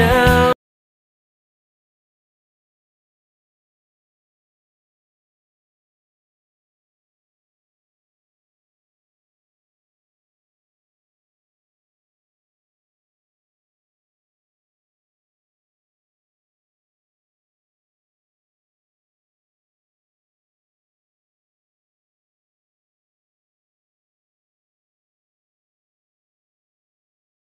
down